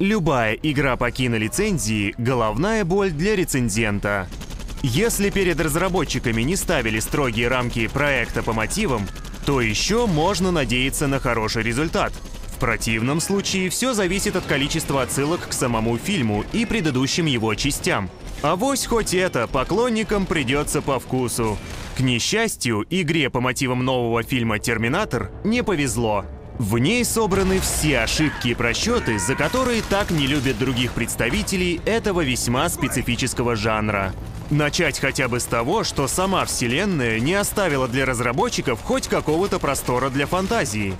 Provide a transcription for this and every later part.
Любая игра по кинолицензии – головная боль для рецензента. Если перед разработчиками не ставили строгие рамки проекта по мотивам, то еще можно надеяться на хороший результат. В противном случае все зависит от количества отсылок к самому фильму и предыдущим его частям. А вось хоть это поклонникам придется по вкусу. К несчастью, игре по мотивам нового фильма «Терминатор» не повезло. В ней собраны все ошибки и просчеты, за которые так не любят других представителей этого весьма специфического жанра. Начать хотя бы с того, что сама вселенная не оставила для разработчиков хоть какого-то простора для фантазии.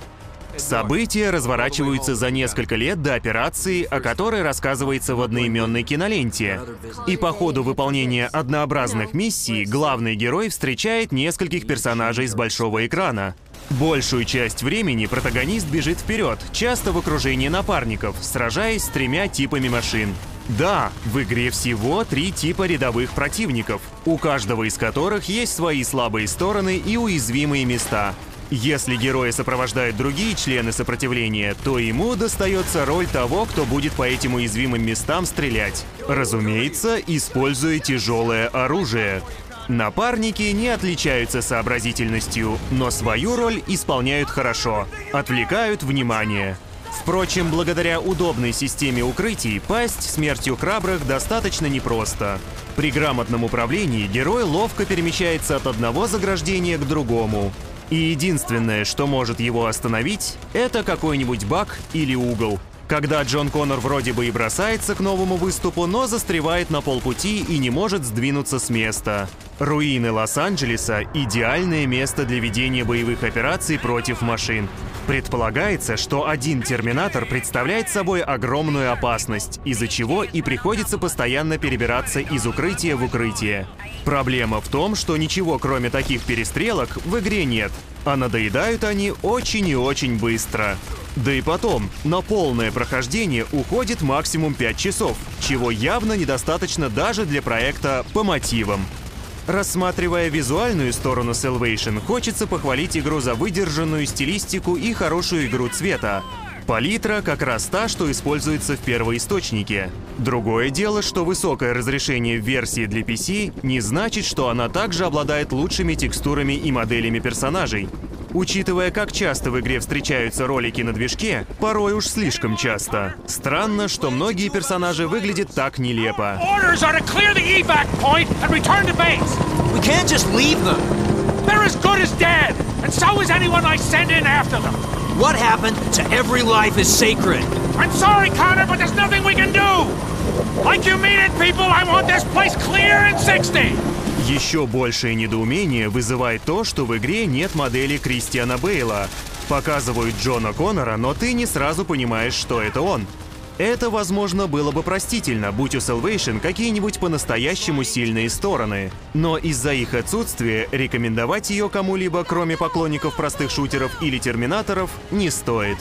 События разворачиваются за несколько лет до операции, о которой рассказывается в одноименной киноленте. И по ходу выполнения однообразных миссий главный герой встречает нескольких персонажей с большого экрана. Большую часть времени протагонист бежит вперед, часто в окружении напарников, сражаясь с тремя типами машин. Да, в игре всего три типа рядовых противников, у каждого из которых есть свои слабые стороны и уязвимые места. Если героя сопровождают другие члены сопротивления, то ему достается роль того, кто будет по этим уязвимым местам стрелять. Разумеется, используя тяжелое оружие. Напарники не отличаются сообразительностью, но свою роль исполняют хорошо, отвлекают внимание. Впрочем, благодаря удобной системе укрытий, пасть смертью храбрых достаточно непросто. При грамотном управлении герой ловко перемещается от одного заграждения к другому. И единственное, что может его остановить, это какой-нибудь баг или угол. Когда Джон Коннор вроде бы и бросается к новому выступу, но застревает на полпути и не может сдвинуться с места. Руины Лос-Анджелеса – идеальное место для ведения боевых операций против машин. Предполагается, что один терминатор представляет собой огромную опасность, из-за чего и приходится постоянно перебираться из укрытия в укрытие. Проблема в том, что ничего кроме таких перестрелок в игре нет, а надоедают они очень и очень быстро. Да и потом, на полное прохождение уходит максимум 5 часов, чего явно недостаточно даже для проекта по мотивам. Рассматривая визуальную сторону Salvation, хочется похвалить игру за выдержанную стилистику и хорошую игру цвета. Палитра как раз та, что используется в первоисточнике. Другое дело, что высокое разрешение в версии для PC не значит, что она также обладает лучшими текстурами и моделями персонажей. Учитывая, как часто в игре встречаются ролики на движке, порой уж слишком часто. Странно, что многие персонажи выглядят так нелепо. What happened to every life is sacred? I'm sorry, Connor, but there's nothing we can do. Like you mean it, people, I want this place clear in 60. Еще большее недоумение вызывает то, что в игре нет модели Кристиана Бейла. Показывают Джона Коннора, но ты не сразу понимаешь, что это он. Это, возможно, было бы простительно, будь у Salvation какие-нибудь по-настоящему сильные стороны. Но из-за их отсутствия рекомендовать ее кому-либо, кроме поклонников простых шутеров или терминаторов, не стоит.